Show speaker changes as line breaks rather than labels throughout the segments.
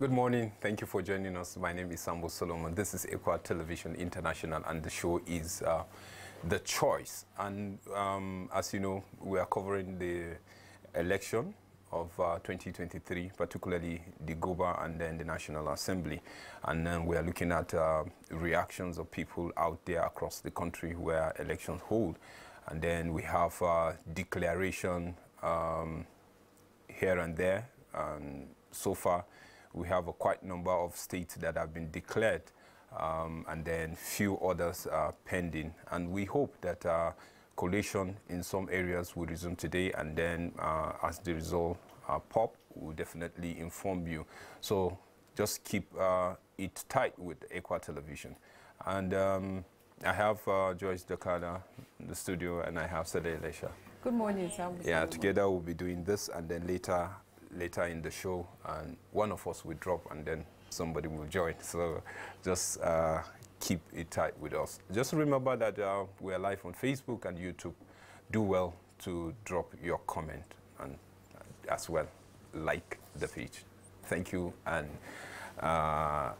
Good morning. Thank you for joining us. My name is Sambo Solomon. This is ECWA Television International, and the show is uh, The Choice. And um, as you know, we are covering the election of uh, 2023, particularly the guber and then the National Assembly. And then we are looking at uh, reactions of people out there across the country where elections hold. And then we have uh, declaration um, here and there. And so far, we have a quite number of states that have been declared um, and then few others are pending. And we hope that uh, collation in some areas will resume today and then uh, as the result uh, pop, we'll definitely inform you. So just keep uh, it tight with ECWA Television. And um, I have uh, Joyce Dakada in the studio and I have Sade Elisha.
Good morning, Sam.
Yeah, together we'll be doing this and then later later in the show and one of us will drop and then somebody will join. So just uh, keep it tight with us. Just remember that uh, we're live on Facebook and YouTube. Do well to drop your comment and uh, as well like the page. Thank you. And uh,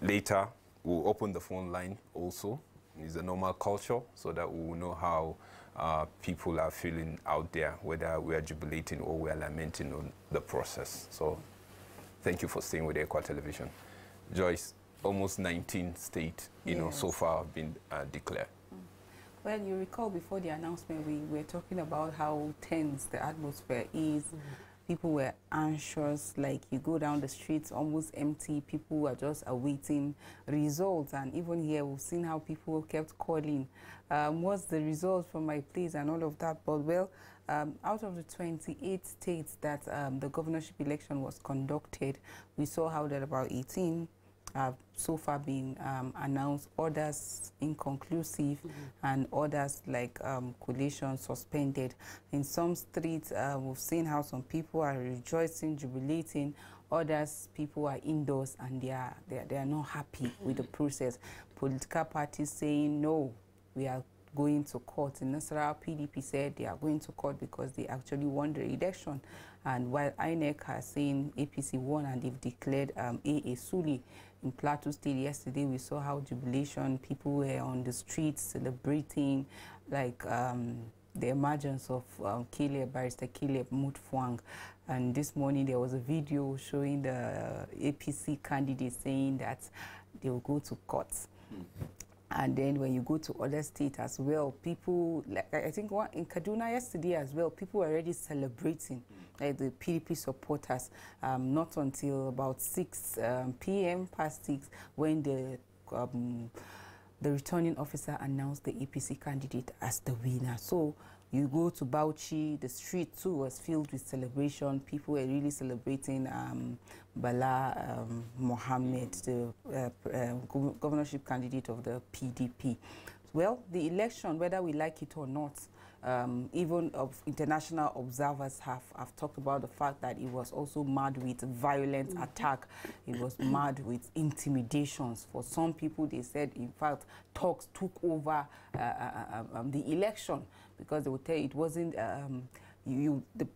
later we'll open the phone line also. It's a normal culture so that we will know how uh, people are feeling out there, whether we are jubilating or we are lamenting on the process. So thank you for staying with ECWA Television. Joyce, almost 19 states, you yes. know, so far have been uh, declared. Mm.
Well, you recall before the announcement, we were talking about how tense the atmosphere is. Mm people were anxious, like you go down the streets almost empty, people were just awaiting results. And even here, we've seen how people kept calling, um, what's the results from my place and all of that. But well, um, out of the 28 states that um, the governorship election was conducted, we saw how that about 18 have so far been um, announced, others inconclusive, mm -hmm. and others like um, collation suspended. In some streets, uh, we've seen how some people are rejoicing, jubilating, others people are indoors and they are, they are, they are not happy with the process. Political parties saying, no, we are going to court. In Nasarawa, PDP said they are going to court because they actually won the election. And while INEC has saying APC won and they've declared um, AA Sule in Plateau State yesterday, we saw how jubilation, people were on the streets celebrating, like um, the emergence of um, Caleb, Barrister Caleb Mutfwang. And this morning there was a video showing the APC candidate saying that they will go to court. Mm -hmm. And then when you go to other states as well, people, like I think one, in Kaduna yesterday as well, people were already celebrating, like the PDP supporters, um, not until about 6 um, p.m. past 6 when the um, the returning officer announced the APC candidate as the winner. So you go to Bauchi, the street too was filled with celebration. People were really celebrating um, Bala um, Mohammed, the uh, uh, governorship candidate of the PDP. Well, the election, whether we like it or not, um, even of international observers have, have talked about the fact that it was also mad with violent mm -hmm. attack. It was mad with intimidations. For some people, they said, in fact, talks took over uh, uh, uh um, the election because they would tell you it wasn't um, you, the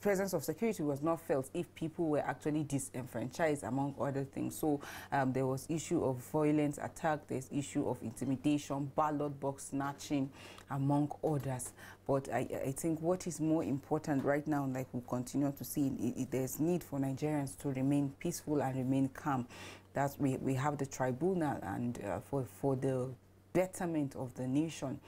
presence of security was not felt if people were actually disenfranchised among other things. So um, there was issue of violence attack there's issue of intimidation ballot box snatching among others. But I, I think what is more important right now like we continue to see it, it, there's need for Nigerians to remain peaceful and remain calm. That we, we have the tribunal and uh, for, for the betterment of the nation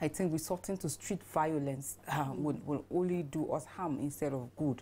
I think resorting to street violence uh, will, will only do us harm instead of good.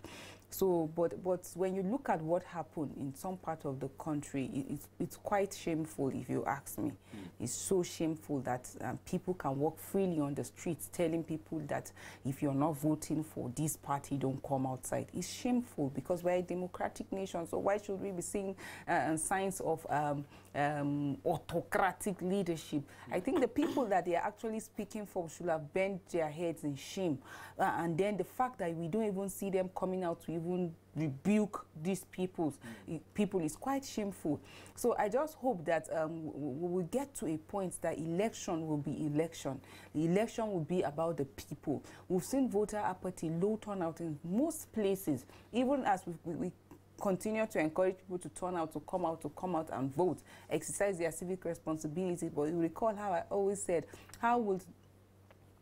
So, but, but when you look at what happened in some part of the country, it, it's, it's quite shameful if you ask me. Mm. It's so shameful that um, people can walk freely on the streets telling people that if you're not voting for this party, don't come outside. It's shameful because we're a democratic nation, so why should we be seeing uh, signs of um, um, autocratic leadership? Mm. I think the people that they are actually speaking for should have bent their heads in shame. Uh, and then the fact that we don't even see them coming out to even rebuke these people's mm. people is quite shameful. So I just hope that um, we will get to a point that election will be election. The election will be about the people. We've seen voter apathy, low turnout in most places, even as we, we continue to encourage people to turn out, to come out, to come out and vote, exercise their civic responsibility. But you recall how I always said, how will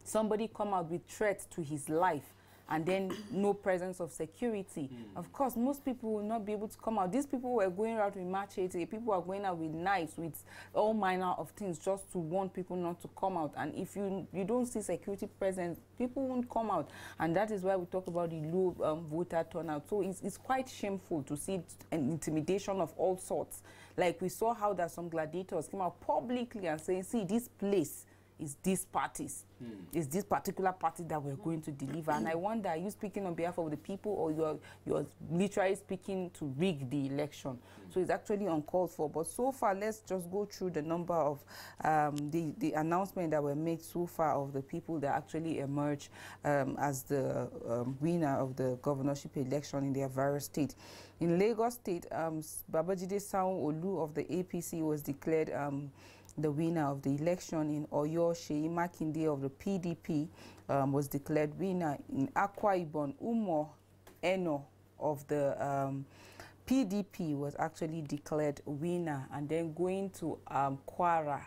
somebody come out with threats to his life and then no presence of security. Mm. Of course, most people will not be able to come out. These people were going out with machete, people are going out with knives, with all manner of things just to warn people not to come out. And if you, you don't see security presence, people won't come out. And that is why we talk about the low um, voter turnout. So it's, it's quite shameful to see an intimidation of all sorts. Like we saw how that some gladiators came out publicly and saying, see, this place is these parties, hmm. is this particular party that we're going to deliver. and I wonder, are you speaking on behalf of the people or you're, you're literally speaking to rig the election? Hmm. So it's actually uncalled for. But so far, let's just go through the number of um, the, the announcement that were made so far of the people that actually emerged um, as the um, winner of the governorship election in their various states. In Lagos State, um, Babajide Sanwo-Olu of the APC was declared um, the winner of the election in Oyo, Seyi Makinde of the PDP um, was declared winner. In Akwa Ibom, Umo Eno of the um, PDP was actually declared winner. And then going to um, Kwara,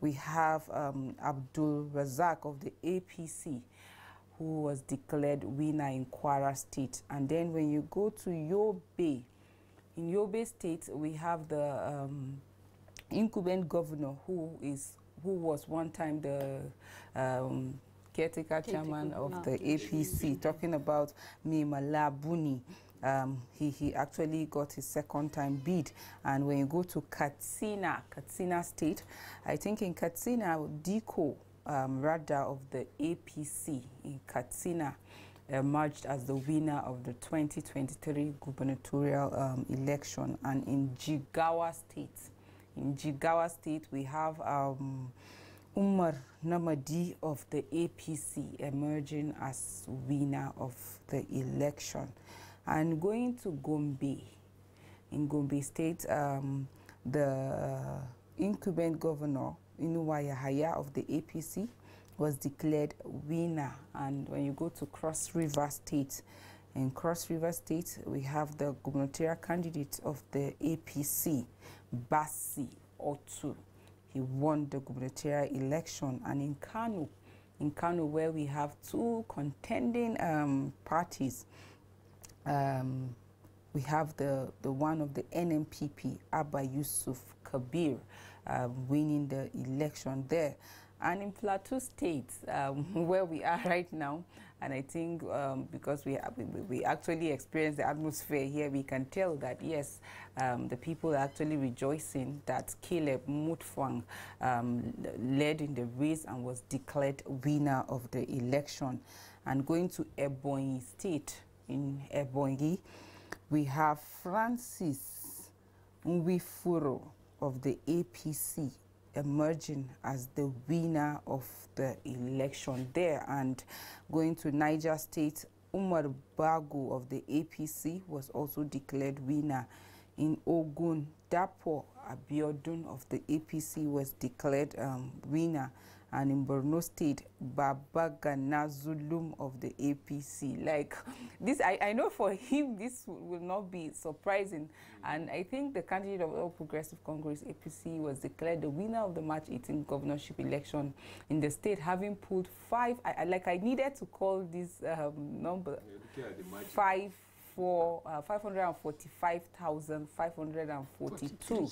we have um, Abdul Razak of the APC who was declared winner in Kwara State. And then when you go to Yobe, in Yobe State, we have the um, incumbent governor who is who was one time the um, caretaker chairman of no. the APC, talking about Mai Mala Buni. Um, he, he actually got his second time bid. And when you go to Katsina, Katsina State, I think in Katsina, Dikko um, Radda of the APC in Katsina emerged as the winner of the 2023 gubernatorial um, election. And in Jigawa State, in Jigawa State, we have um, Umar Namadi of the APC emerging as winner of the election. And going to Gombe, in Gombe State, um, the incumbent governor, Inuwa Yahaya of the APC, was declared winner. And when you go to Cross River State, in Cross River State, we have the gubernatorial candidate of the APC, Bassey Otu. He won the gubernatorial election. And in Kano, in Kano, where we have two contending um, parties, um, we have the, the one of the NNPP, Abba Yusuf Kabir, uh, winning the election there. And in Plateau State, um, where we are right now, and I think um, because we, we actually experience the atmosphere here, we can tell that, yes, um, the people are actually rejoicing that Caleb Mutfwang um, led in the race and was declared winner of the election. And going to Ebonyi State, in Ebonyi, we have Francis Nwifuru of the APC emerging as the winner of the election there. And going to Niger State, Umar Bago of the APC was also declared winner. In Ogun, Dapo Abiodun of the APC was declared um, winner and in Borno State, Babagana Zulum of the APC. Like this, I, I know for him this will not be surprising. And I think the candidate of All Progressive Congress, APC, was declared the winner of the March 18 governorship election in the state, having pulled five. I, I like I needed to call this um, number five for uh, 545,542.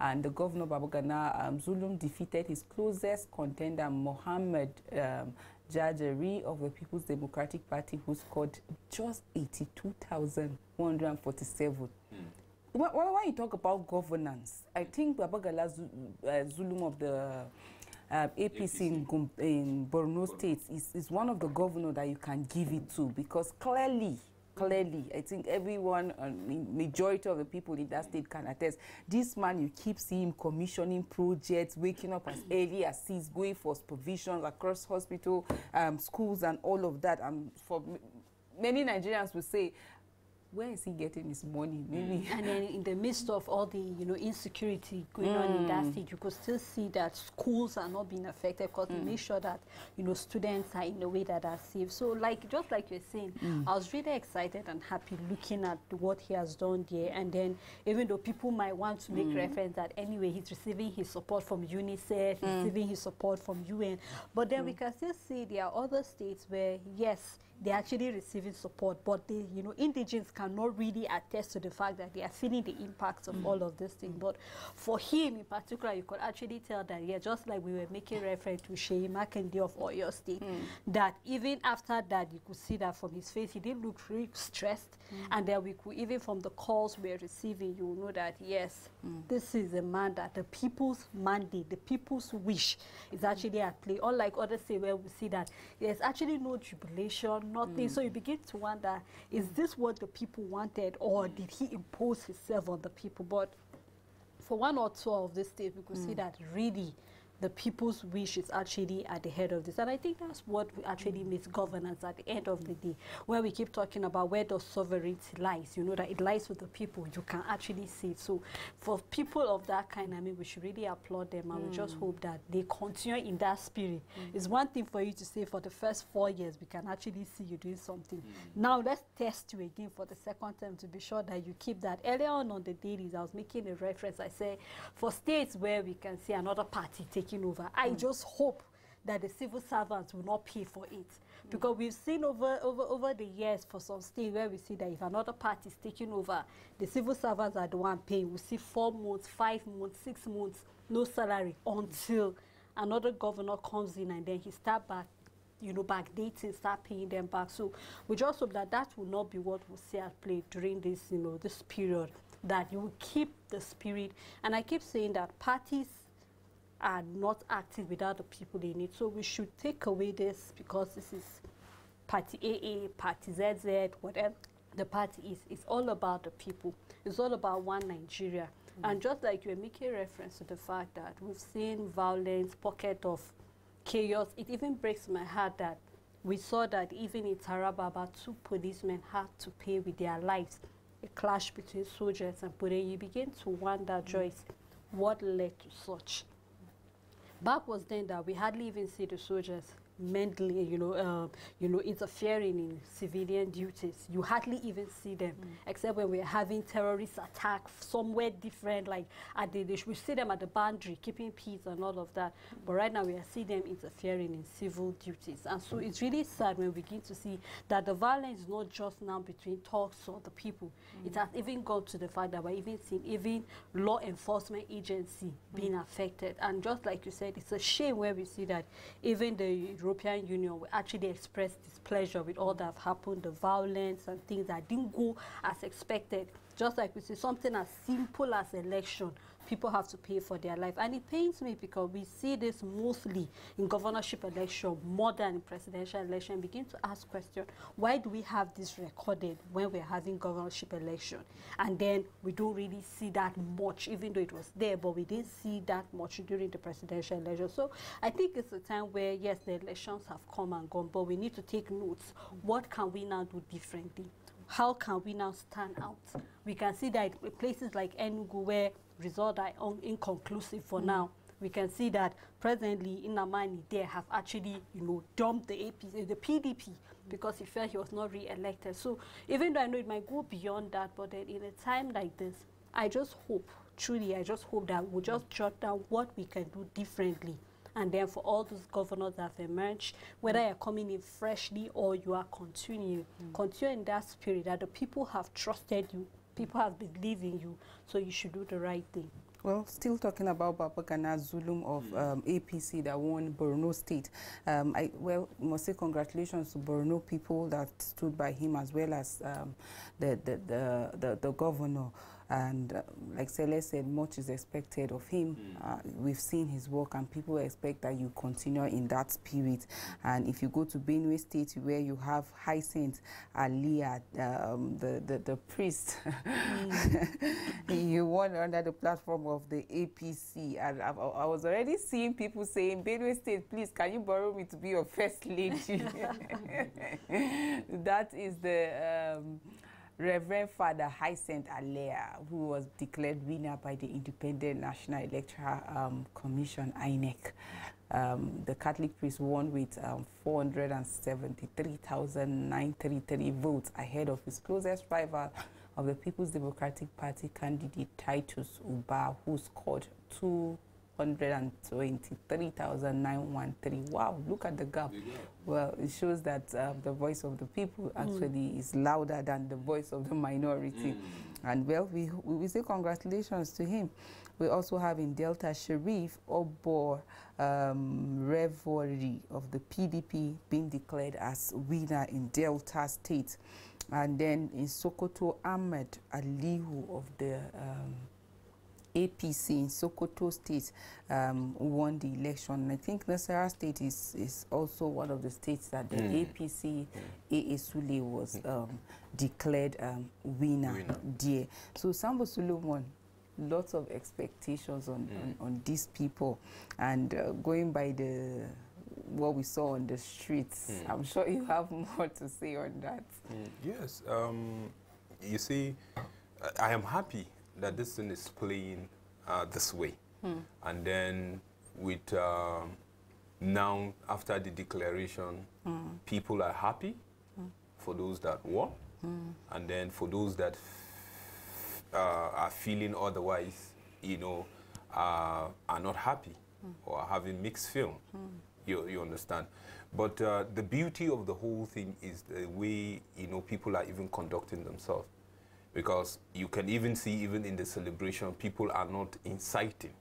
And the governor Babagana um, Zulum defeated his closest contender, Mohammed um, Jajari of the People's Democratic Party, who scored just 82,147. Mm. When, when you talk about governance, I think Babagana uh, Zulum of the uh, APC, in, in Borno State is, is one of the governors that you can give it to because clearly clearly, I think everyone, uh, majority of the people in that state can attest. This man, you keep seeing commissioning projects, waking up as early as he's going for supervision across hospital, um, schools, and all of that. And for many Nigerians will say, where is he getting his money? Maybe.
And then in the midst of all the, you know, insecurity going mm. on in that state, you could still see that schools are not being affected because mm. they make sure that, you know, students are in a way that are safe. So like, just like you're saying, mm. I was really excited and happy looking at what he has done there. And then even though people might want to make mm. reference that anyway, he's receiving his support from UNICEF, mm. receiving his support from UN, but then we mm. can still see there are other states where, yes, they're actually receiving support, but the you know indigents cannot really attest to the fact that they are feeling the impacts of mm. all of this thing. But for him in particular, you could actually tell that yeah, just like we were making reference to Seyi Makinde of Oyo State, mm. that even after that you could see that from his face he didn't look really stressed, mm. and then we could even from the calls we're receiving, you know that yes, mm. this is a man that the people's mandate, the people's wish is actually at play. Unlike others say where we see that there's actually no jubilation nothing. Mm. So you begin to wonder, is this what the people wanted or did he impose himself on the people? But for one or two of these states, we could mm. see that really the people's wish is actually at the head of this. And I think that's what actually makes governance at the end of the day, where we keep talking about where does sovereignty lies, you know, that it lies with the people. You can actually see it. So for people of that kind, I mean, we should really applaud them and mm. we just hope that they continue in that spirit. Mm. It's one thing for you to say for the first four years, we can actually see you doing something. Mm. Now let's test you again for the second time to be sure that you keep that. Earlier on on the dailies, I was making a reference. I say for states where we can see another party taking taking over. I mm. just hope that the civil servants will not pay for it. Mm. Because we've seen over, over, over the years for some state where we see that if another party is taking over, the civil servants are the one paying. We see four months, five months, six months, no salary until another governor comes in and then he start back you know, backdating, start paying them back. So we just hope that that will not be what we see at play during this, you know, this period, that you will keep the spirit. And I keep saying that parties are not acting without the people they need. So we should take away this because this is party AA, party ZZ, whatever the party is. It's all about the people. It's all about one Nigeria. Mm. And just like you're making reference to the fact that we've seen violence, pocket of chaos, it even breaks my heart that we saw that even in Taraba, two policemen had to pay with their lives. A clash between soldiers and police. You begin to wonder, mm. Joyce, what led to such? Back was then that we hardly even see the soldiers mentally, you know, uh, you know, interfering in civilian duties. You hardly even see them, mm. except when we're having terrorist attacks somewhere different, like at the, they, we see them at the boundary, keeping peace and all of that. Mm. But right now we are seeing them interfering in civil duties. And so it's really sad when we begin to see that the violence is not just now between talks or the people. Mm. It has even gone to the fact that we're even seeing even law enforcement agency being affected. And just like you said, it's a shame where we see that even the European Union will actually express displeasure with all that happened, the violence and things that didn't go as expected. Just like we see something as simple as election people have to pay for their life. And it pains me because we see this mostly in governorship election more than in presidential election. Begin to ask questions, why do we have this recorded when we're having governorship election? And then we don't really see that much, even though it was there, but we didn't see that much during the presidential election. So I think it's a time where, yes, the elections have come and gone, but we need to take notes. What can we now do differently? How can we now stand out? We can see that places like Enugu, where results are inconclusive for mm. now. We can see that presently Nnamani there have actually, you know, dumped the AP, the PDP mm. because he felt he was not re-elected. So even though I know it might go beyond that, but then in a time like this, I just hope, truly, I just hope that we'll just jot down what we can do differently. And then for all those governors that have emerged, whether mm. you're coming in freshly or you are continuing, mm. continue in that spirit that the people have trusted you, people have believed in you, so you should do the right thing.
Well, still talking about Babagana Zulum of mm. um, APC that won Borno State. Um, I well must say congratulations to Borno people that stood by him as well as um, the, the, the, the, the governor. And uh, like Sele said, much is expected of him. Mm. Uh, we've seen his work and people expect that you continue in that spirit. And if you go to Benue State where you have Hyacinth Alia, um, the, the, the priest, mm. you won under the platform of the APC. And I, I, was already seeing people saying, Benue State, please, can you borrow me to be your first lady? that is the... Um, Reverend Father Hyacinth Alia, who was declared winner by the Independent National Electoral um, Commission, INEC. Um, the Catholic priest won with um, 473,933 votes ahead of his closest rival of the People's Democratic Party candidate Titus Uba, who scored 223,913. Wow, look at the gap. Well, it shows that uh, the voice of the people actually mm. is louder than the voice of the minority. Mm. And well, we, we say congratulations to him. We also have in Delta Sheriff Obor um, Reverie of the PDP being declared as winner in Delta State. And then in Sokoto, Ahmed Aliyu of the um, APC in Sokoto State um, won the election. I think Nasara State is, is also one of the states that the mm. APC mm. AA Sule was um, declared um, winner, winner there. So Sambo won. lots of expectations on, mm. on, on, these people. And uh, going by the what we saw on the streets, mm. I'm sure you have more to say on that.
Mm. Yes. Um, you see, I am happy that this thing is playing uh, this way. Hmm. And then with uh, now, after the declaration, hmm. people are happy hmm. for those that won. Hmm. And then for those that uh, are feeling otherwise, you know, uh, are not happy hmm. or are having mixed feeling. Hmm. You, you understand? But uh, the beauty of the whole thing is the way, you know, people are even conducting themselves because you can even see even in the celebration people are not inciting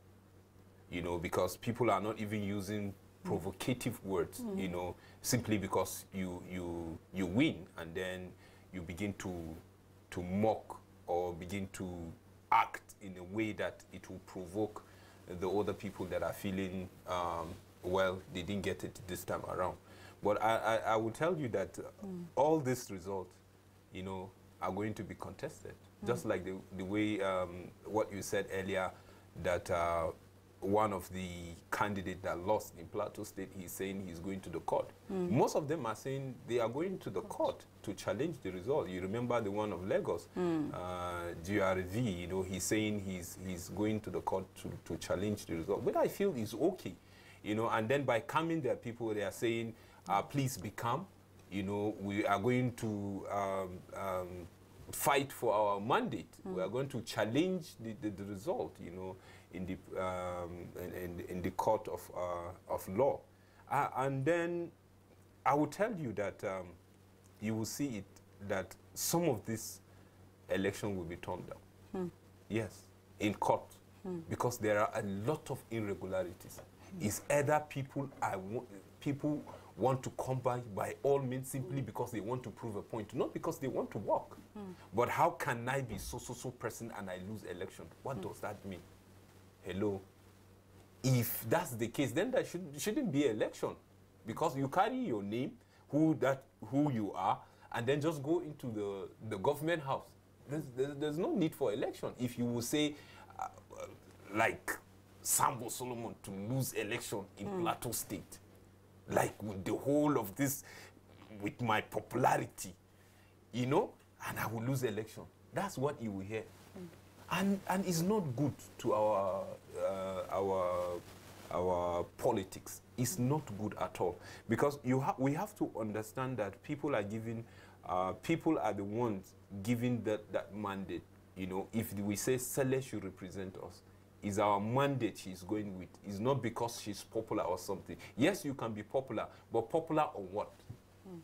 you know because people are not even using provocative words mm. you know simply because you you you win and then you begin to to mock or begin to act in a way that it will provoke the other people that are feeling um, well they didn't get it this time around but I, I, I will tell you that mm. all this result you know are going to be contested. Mm. Just like the, the way um, what you said earlier, that uh, one of the candidates that lost in Plateau State, he's saying he's going to the court. Mm. Most of them are saying they are going to the court to challenge the result. You remember the one of Lagos, mm. uh, GRV, you know, he's saying he's, he's going to the court to, to challenge the result. But I feel it's okay, you know, and then by coming there, people, they are saying, uh, please be calm, you know, we are going to um, um, fight for our mandate. Mm. We are going to challenge the, the, the, result, you know, in the, um, in, in, the court of, uh, of law. Uh, and then I will tell you that um, you will see it that some of this election will be turned down. Mm. Yes, in court, mm. because there are a lot of irregularities. It's either people I want, people want to come by by all means simply mm. because they want to prove a point, not because they want to work. Mm. But how can I be so, so, so person and I lose election? What mm. does that mean? Hello? If that's the case, then there should, shouldn't be election because you carry your name, who, that, who you are, and then just go into the, the government house. There's, there's, there's no need for election. If you will say, uh, like Sambo Solomon to lose election in mm. Plateau State, like with the whole of this, with my popularity, you know, and I will lose the election. That's what you will hear. Mm. And, and it's not good to our, uh, our, our politics. It's not good at all. Because you ha we have to understand that people are giving, uh, people are the ones giving that, that mandate. You know, if we say Sele should represent us, is our mandate she's going with. It's not because she's popular or something. Yes, you can be popular, but popular on what? Mm.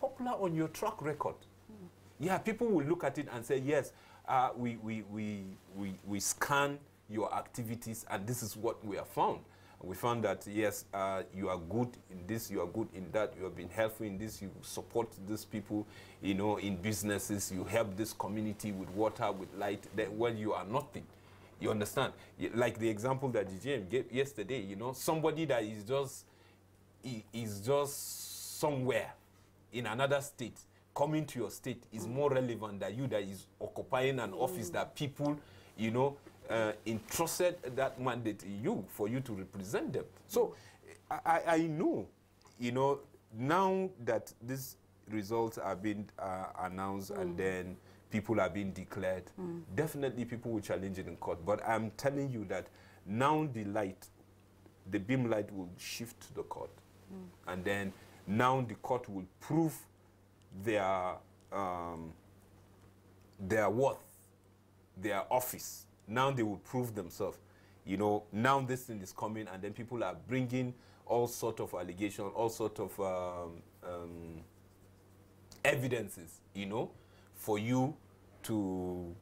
Popular on your track record. Mm. Yeah, people will look at it and say, yes, uh, we, we, we, we, we scan your activities and this is what we have found. We found that, yes, uh, you are good in this, you are good in that, you have been helpful in this, you support these people, you know, in businesses, you help this community with water, with light, then, well, you are nothing. You understand? Like the example that GGM gave yesterday, you know, somebody that is just is just somewhere in another state coming to your state is mm. more relevant than you that is occupying an mm. office that people, you know, uh, entrusted that mandate in you for you to represent them. So I, I know, you know, now that these results have been uh, announced mm. and then people are being declared, definitely people will challenge it in court. But I'm telling you that now the light, the beam light will shift to the court. And then now the court will prove their, um, their worth, their office. Now they will prove themselves. You know, now this thing is coming and then people are bringing all sort of allegations, all sort of um, um, evidences, you know, for you to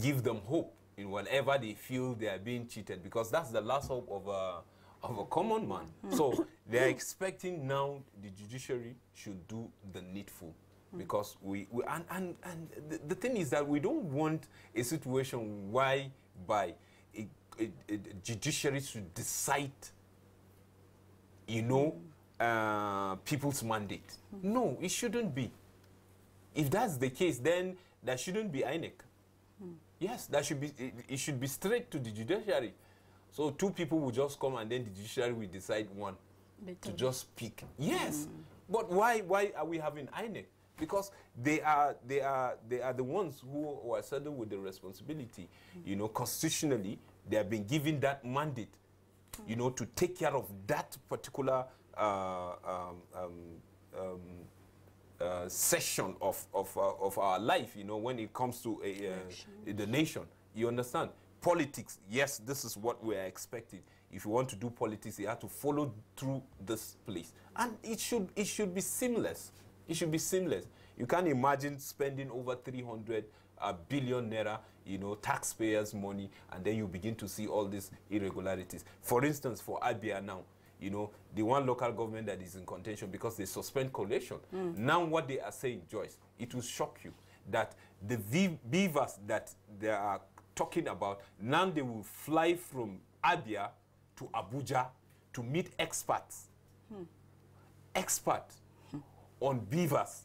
give them hope in whatever they feel they are being cheated because that's the last hope of a, of a common man. Hmm. so they're expecting now the judiciary should do the needful hmm. because we, we and, and, and the, the thing is that we don't want a situation whereby a, a, a judiciary should decide you know, hmm. uh, people's mandate. No, it shouldn't be. If that's the case, then there shouldn't be INEC. Yes, that should be. It, it should be straight to the judiciary. So two people will just come and then the judiciary will decide one to just pick. Yes, but why? Why are we having INEC? Because they are they are they are the ones who, who are saddled with the responsibility. You know, constitutionally, they have been given that mandate you know, to take care of that particular uh, um, um, um, uh, session of, of, uh, of our life, you know, when it comes to a, uh, the nation. You understand? Politics, yes, this is what we are expecting. If you want to do politics, you have to follow through this place. And it should, it should be seamless. It should be seamless. You can't imagine spending over 300 uh, billion naira, you know, taxpayers' money, and then you begin to see all these irregularities. For instance, for Abia now, you know, the one local government that is in contention because they suspend collation. Mm. Now what they are saying, Joyce, it will shock you that the BVAS that they are talking about, now they will fly from Abia to Abuja to meet experts. Hmm. Experts hmm. on BVAS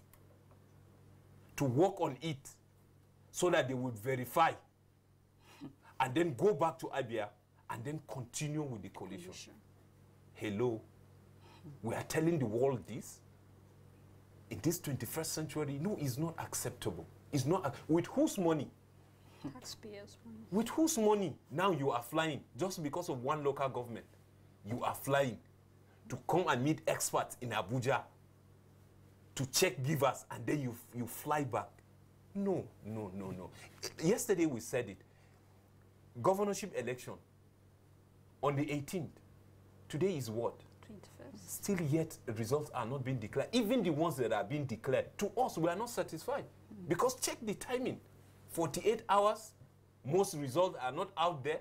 to work on it so that they would verify hmm. and then go back to Abia and then continue with the coalition. Hello, we are telling the world this in this 21st century. No, it's not acceptable. It's not with whose money?
Taxpayers' money.
With whose money now you are flying just because of one local government? You are flying to come and meet experts in Abuja to check BVAS and then you, you fly back. No, no, no, no. Yesterday we said it. Governorship election on the 18th. Today is what?
21st.
Still yet results are not being declared. Even the ones that are being declared, to us, we are not satisfied. Mm. Because check the timing. 48 hours, most results are not out there.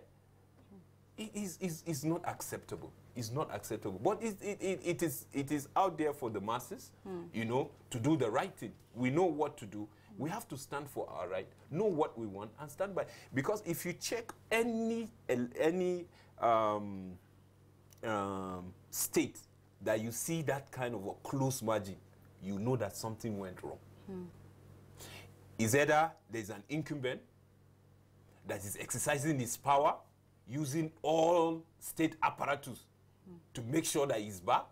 Mm. It is, is, is not acceptable. It's not acceptable. But it, it, it, it, is, it is out there for the masses, mm. you know, to do the right thing. We know what to do. We have to stand for our right, know what we want, and stand by. Because if you check any, any um, um, state that you see that kind of a close margin, you know that something went wrong. Is either there's an incumbent that is exercising his power using all state apparatus to make sure that he's back.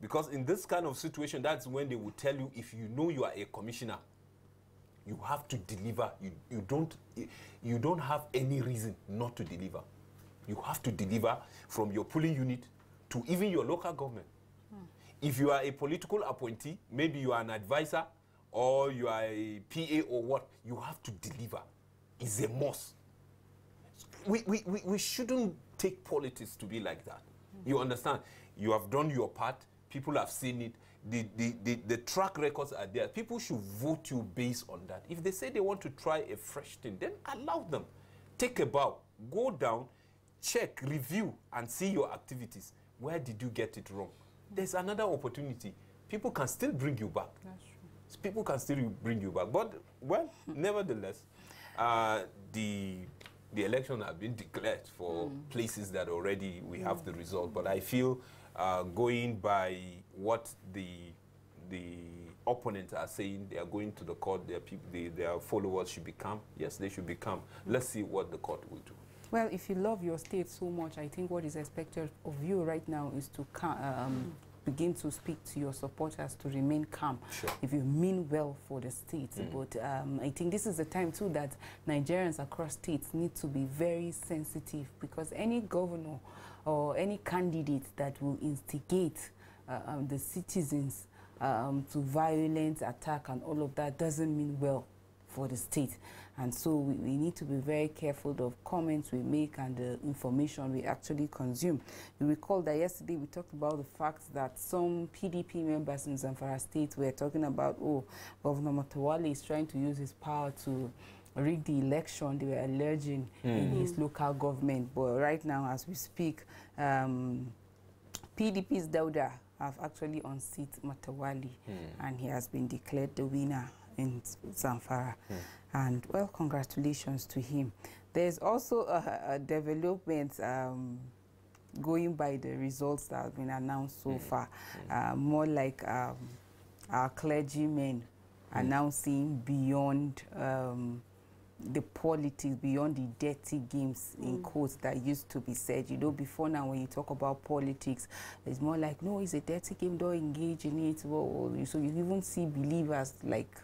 Because in this kind of situation, that's when they will tell you if you know you are a commissioner, you have to deliver. You, you, don't, you don't have any reason not to deliver. You have to deliver from your polling unit to even your local government. If you are a political appointee, maybe you are an advisor or you are a PA or what, you have to deliver. It's a must. We, we, we, we shouldn't take politics to be like that. You understand? You have done your part. People have seen it. The, the, the, the track records are there. People should vote you based on that. If they say they want to try a fresh thing, then allow them. Take a bow, go down, check, review, and see your activities. Where did you get it wrong? There's another opportunity. People can still bring you back.
That's true.
People can still bring you back. But, well, nevertheless, uh, the the election have been declared for places that already we have the result. But I feel uh, going by what the the opponents are saying, they are going to the court. Their people, the, their followers should become. Yes, they should become. Let's see what the court will do.
Well, if you love your state so much, I think what is expected of you right now is to um, begin to speak to your supporters to remain calm
Sure.
if you mean well for the state. But um, I think this is the time too that Nigerians across states need to be very sensitive because any governor or any candidate that will instigate uh, um, the citizens um, to violent attack and all of that doesn't mean well for the state. And so we, we need to be very careful of comments we make and the information we actually consume. You recall that yesterday we talked about the fact that some PDP members in Zamfara State were talking about, oh, Governor Matawalle is trying to use his power to rig the election they were alleging in his local government. But right now, as we speak, um, PDP's Dauda have actually unseat Matawalle and he has been declared the winner in Zamfara. And well, congratulations to him. There's also a, a development um, going by the results that have been announced so far, uh, more like um, our clergymen announcing beyond um, the politics, beyond the dirty games in quotes that used to be said. You know, before now, when you talk about politics, it's more like, no, it's a dirty game, don't engage in it. Well, so you even see believers like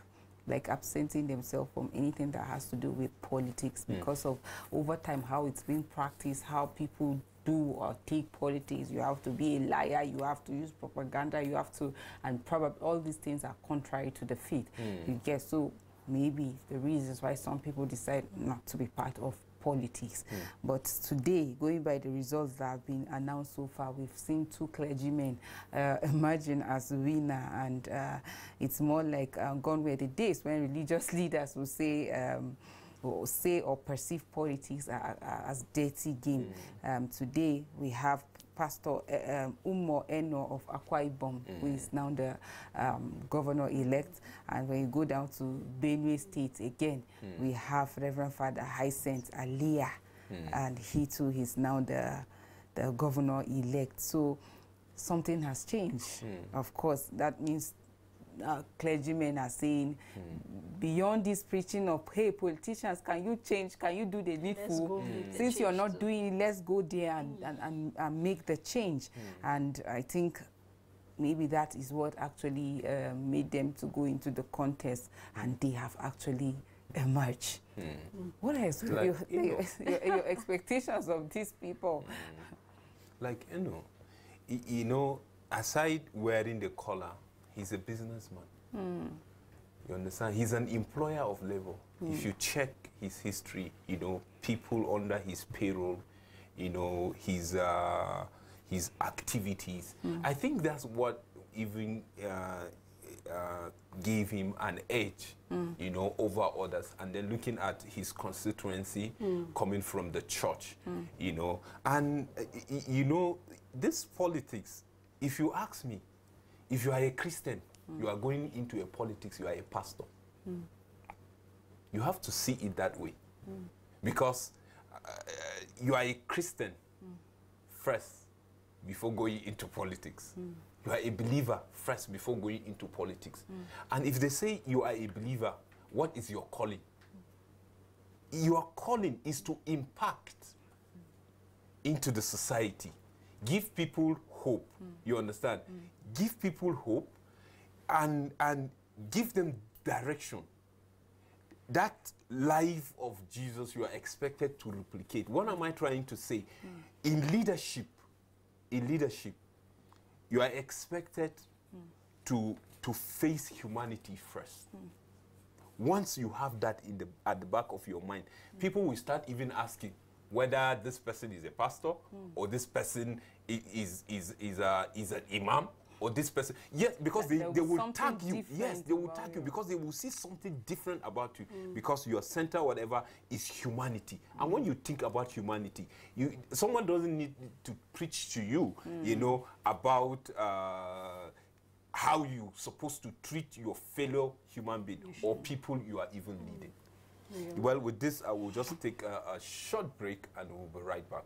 like absenting themselves from anything that has to do with politics hmm. because of over time how it's been practiced, how people do or take politics. You have to be a liar, you have to use propaganda, you have to, and probably all these things are contrary to the faith. Hmm. You get so maybe the reasons why some people decide not to be part of politics. But today, going by the results that have been announced so far, we've seen two clergymen uh, emerging as winner, and uh, it's more like um, gone were the days when religious leaders will say. Um, or say or perceive politics a- a- as dirty game. Um, today we have Pastor uh, um, Umo Eno of Akwa Ibom, who is now the um, governor-elect. And when you go down to Benue State again, we have Reverend Father Hyacinth Alia, and he too is now the the governor-elect. So something has changed. Of course, that means uh, clergymen are saying beyond this preaching of hey politicians can you change can you do the needful?
Go mm. with the
since you're not doing it let's go there and, mm. and, and, and make the change. Mm. And i think maybe that is what actually uh, made them to go into the contest and they have actually emerged. What else?
Like,
your, your, your, your expectations of these people.
Like, you know, you know, aside wearing the collar, he's a businessman. You understand? He's an employer of labor. If you check his history, you know, people under his payroll, you know, his uh, his activities. I think that's what even uh, uh, gave him an edge, you know, over others. And then looking at his constituency coming from the church, you know, and uh, you know, this politics. If you ask me, if you are a Christian, you are going into a politics, you are a pastor. You have to see it that way. Because uh, you are a Christian first before going into politics. You are a believer first before going into politics. And if they say you are a believer, what is your calling? Your calling is to impact into the society. Give people hope. You understand? Give people hope and and give them direction. That life of Jesus you are expected to replicate. What am I trying to say? Hmm. In leadership, in leadership, you are expected hmm. to to face humanity first. Hmm. Once you have that in the at the back of your mind, people will start even asking whether this person is a pastor or this person is is is a is an imam or this person. Yes, because they, they will tag you. Yes, they will tag you
you.
because they will see something different about you because your center whatever is humanity. And when you think about humanity, you someone doesn't need to preach to you, you know, about uh, how you supposed to treat your fellow human being or people you are even leading. Well, with this, I will just take a, a short break and we'll be right back.